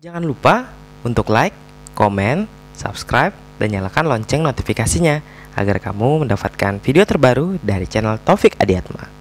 Jangan lupa untuk like, komen, subscribe, dan nyalakan lonceng notifikasinya agar kamu mendapatkan video terbaru dari channel Taufik Adiatma.